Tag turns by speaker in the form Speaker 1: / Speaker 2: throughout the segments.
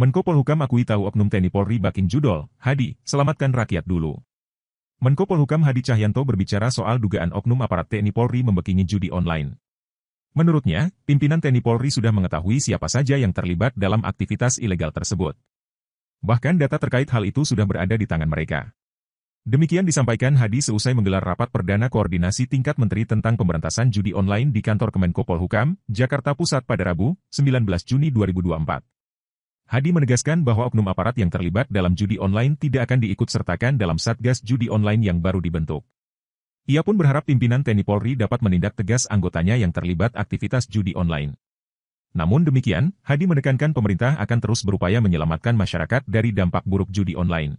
Speaker 1: Menko Polhukam akui tahu oknum TNI Polri Baking Judol, Hadi, selamatkan rakyat dulu. Menko Polhukam Hadi Cahyanto berbicara soal dugaan oknum aparat TNI Polri membekingi judi online. Menurutnya, pimpinan TNI Polri sudah mengetahui siapa saja yang terlibat dalam aktivitas ilegal tersebut. Bahkan data terkait hal itu sudah berada di tangan mereka. Demikian disampaikan Hadi seusai menggelar rapat perdana koordinasi tingkat menteri tentang pemberantasan judi online di kantor Kemenko Polhukam, Jakarta Pusat pada Rabu, 19 Juni 2024. Hadi menegaskan bahwa oknum aparat yang terlibat dalam judi online tidak akan diikut sertakan dalam Satgas Judi Online yang baru dibentuk. Ia pun berharap pimpinan TNI Polri dapat menindak tegas anggotanya yang terlibat aktivitas judi online. Namun demikian, Hadi menekankan pemerintah akan terus berupaya menyelamatkan masyarakat dari dampak buruk judi online.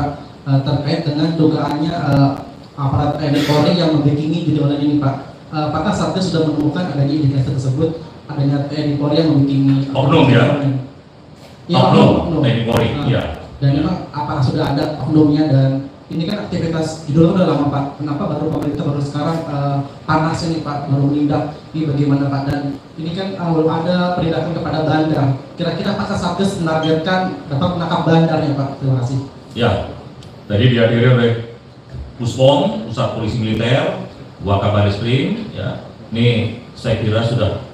Speaker 2: Uh, terkait dengan dugaannya uh, aparat TNI Polri yang membikingi judi online ini, Pak. Uh, apakah Satgas sudah menemukan adanya indikasi tersebut, adanya TNI Polri yang membikingi
Speaker 3: oknum ya?
Speaker 2: Ya,
Speaker 3: oknum, oknum. TNI Polri,
Speaker 2: nah,
Speaker 3: iya.
Speaker 2: Dan memang apakah sudah ada oknumnya dan ini kan aktivitas judul udah lama Pak. Kenapa baru pemerintah baru sekarang uh, panas ini Pak baru menindak ini bagaimana Pak dan ini kan uh, belum ada penindakan kepada bandar. Kira-kira apakah Satgas menargetkan dapat menangkap bandarnya Pak? Terima kasih.
Speaker 3: Ya, tadi dihadiri oleh Puspom, Pusat Polisi Militer, Wakabaris ya. Ini saya kira sudah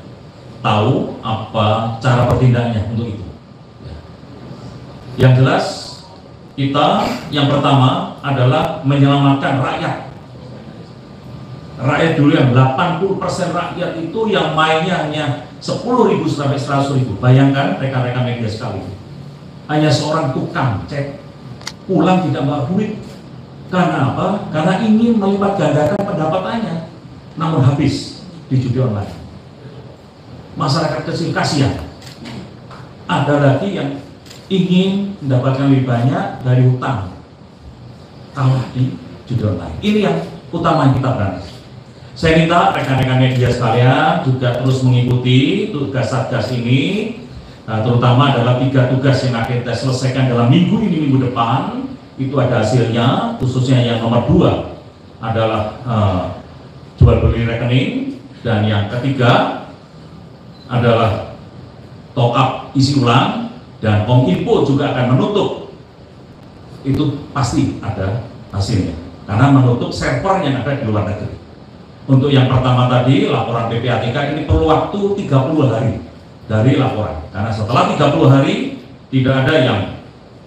Speaker 3: tahu apa cara bertindaknya untuk itu. Yang jelas kita yang pertama adalah menyelamatkan rakyat. Rakyat dulu yang 80% rakyat itu yang mainnya hanya 10 ribu sampai 100 ribu. Bayangkan rekan-rekan media sekali. Hanya seorang tukang cek pulang tidak bawa duit. Karena apa? Karena ingin melipat gandakan pendapatannya. Namun habis di judi online. Masyarakat kecil kasihan. Ada lagi yang ingin mendapatkan lebih banyak dari hutang kalah di judi online. Ini yang utama yang kita berantas. Saya minta rekan-rekan media sekalian juga terus mengikuti tugas satgas ini, nah, terutama adalah tiga tugas yang akan kita selesaikan dalam minggu ini minggu depan. Itu ada hasilnya, khususnya yang nomor dua adalah uh, jual beli rekening dan yang ketiga adalah top up isi ulang dan Kominfo juga akan menutup. Itu pasti ada hasilnya. Karena menutup server yang ada di luar negeri. Untuk yang pertama tadi laporan PPATK ini perlu waktu 30 hari dari laporan. Karena setelah 30 hari tidak ada yang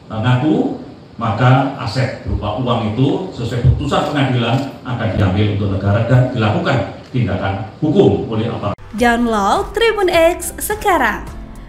Speaker 3: ngaku maka aset berupa uang itu sesuai putusan pengadilan akan diambil untuk negara dan dilakukan tindakan hukum oleh aparat.
Speaker 4: Download Tribun X sekarang